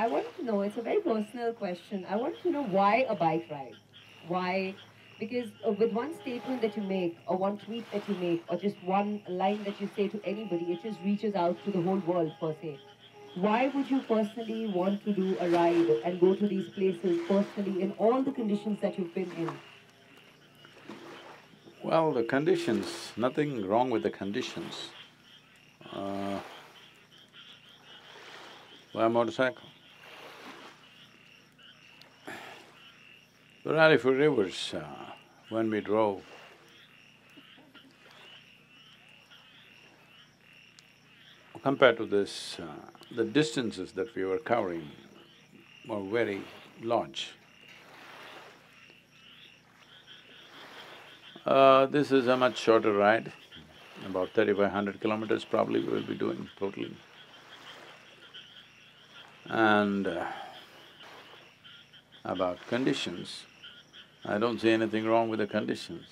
I want to know, it's a very personal question. I want to know why a bike ride? Why? Because uh, with one statement that you make, or one tweet that you make, or just one line that you say to anybody, it just reaches out to the whole world, per se. Why would you personally want to do a ride and go to these places personally in all the conditions that you've been in? Well, the conditions, nothing wrong with the conditions. Uh, why motorcycle? The Rally for Rivers, uh, when we drove, compared to this, uh, the distances that we were covering were very large. Uh, this is a much shorter ride, about thirty-five hundred kilometers probably we will be doing totally. And uh, about conditions, I don't see anything wrong with the conditions.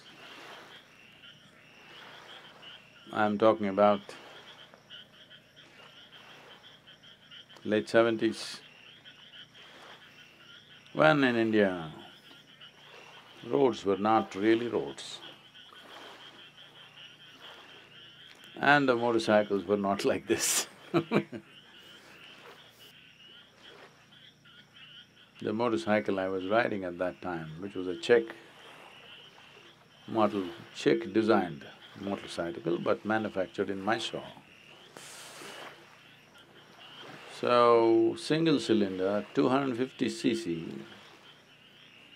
I'm talking about late seventies, when in India roads were not really roads. And the motorcycles were not like this The motorcycle I was riding at that time, which was a Czech model, Czech designed motorcycle but manufactured in Mysore. So, single cylinder, 250 cc,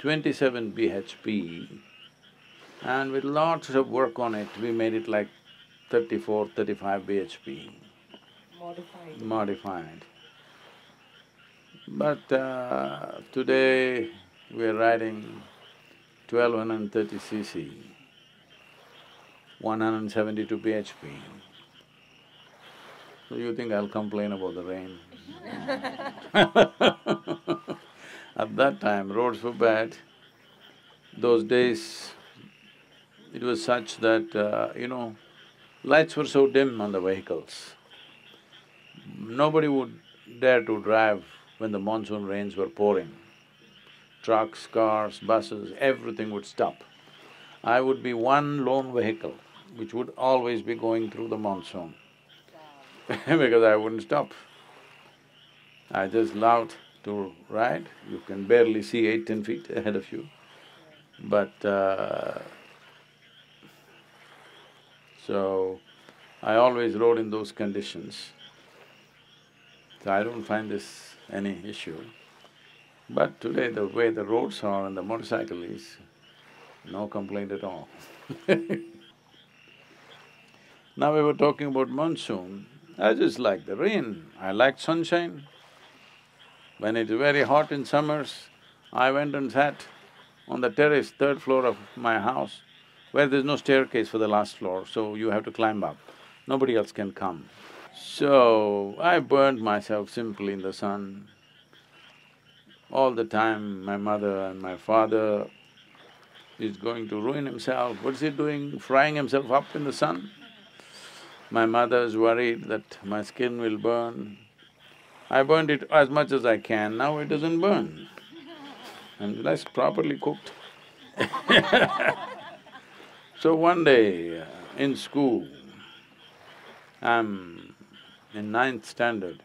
27 bhp, and with lots of work on it, we made it like 34, 35 bhp. Modified. Modified. But uh, today we are riding 1230 cc, 172 bhp. So you think I'll complain about the rain? At that time, roads were bad. Those days, it was such that, uh, you know, lights were so dim on the vehicles. Nobody would dare to drive when the monsoon rains were pouring. Trucks, cars, buses, everything would stop. I would be one lone vehicle which would always be going through the monsoon because I wouldn't stop. I just loved to ride, you can barely see eight, ten feet ahead of you. But uh, so, I always rode in those conditions. So I don't find this any issue. But today the way the roads are and the motorcycle is, no complaint at all Now we were talking about monsoon, I just like the rain, I like sunshine. When it's very hot in summers, I went and sat on the terrace, third floor of my house, where there's no staircase for the last floor, so you have to climb up. Nobody else can come. So, I burned myself simply in the sun. All the time, my mother and my father is going to ruin himself. What's he doing, frying himself up in the sun? My mother is worried that my skin will burn. I burned it as much as I can, now it doesn't burn. And that's properly cooked So one day uh, in school, I'm in ninth standard.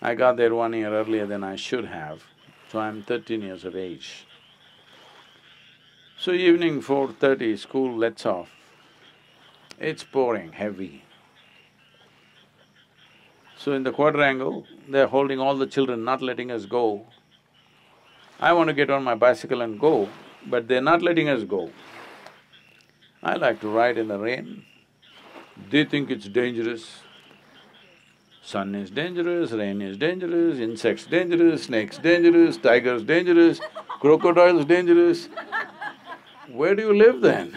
I got there one year earlier than I should have, so I'm thirteen years of age. So evening four thirty, school lets off. It's pouring heavy. So in the quadrangle, they're holding all the children, not letting us go. I want to get on my bicycle and go, but they're not letting us go. I like to ride in the rain. They think it's dangerous. Sun is dangerous, rain is dangerous, insects dangerous, snakes dangerous, tigers dangerous, crocodiles dangerous. Where do you live then?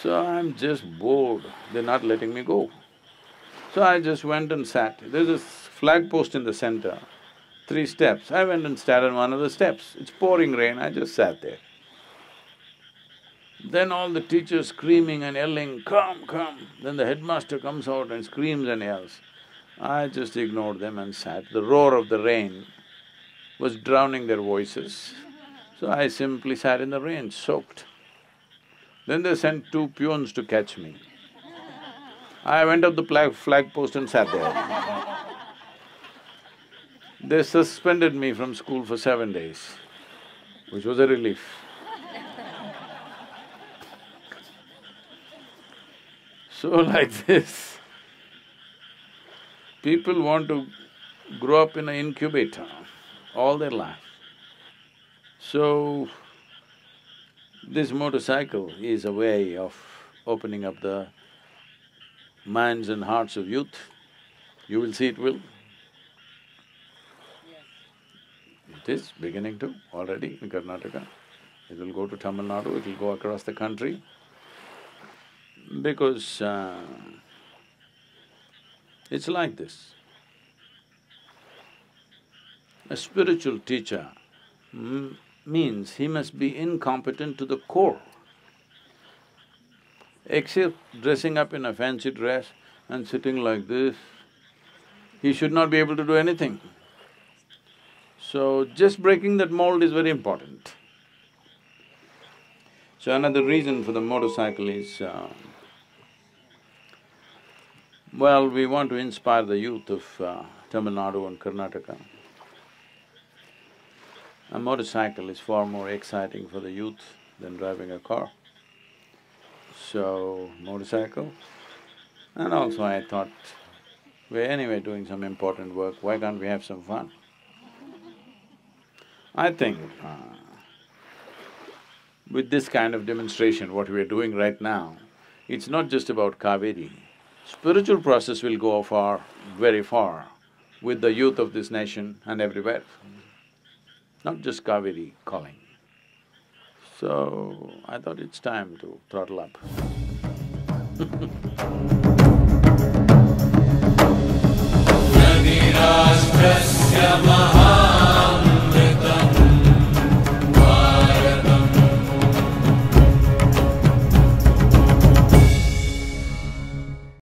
so I'm just bored, they're not letting me go. So I just went and sat. There's a flag post in the center, three steps. I went and sat on one of the steps. It's pouring rain, I just sat there. Then all the teachers screaming and yelling, come, come. Then the headmaster comes out and screams and yells. I just ignored them and sat. The roar of the rain was drowning their voices, so I simply sat in the rain, soaked. Then they sent two peons to catch me. I went up the flag, flag post and sat there. They suspended me from school for seven days, which was a relief. So like this, people want to grow up in an incubator all their life. So, this motorcycle is a way of opening up the minds and hearts of youth. You will see it will. It is beginning to already in Karnataka. It will go to Tamil Nadu, it will go across the country because uh, it's like this. A spiritual teacher means he must be incompetent to the core. Except dressing up in a fancy dress and sitting like this, he should not be able to do anything. So, just breaking that mold is very important. So another reason for the motorcycle is, uh, well, we want to inspire the youth of uh, Tamil Nadu and Karnataka. A motorcycle is far more exciting for the youth than driving a car. So, motorcycle. And also I thought, we're anyway doing some important work, why can't we have some fun? I think uh, with this kind of demonstration, what we're doing right now, it's not just about Kaveri. Spiritual process will go far, very far with the youth of this nation and everywhere not just Cauvery calling. So, I thought it's time to throttle up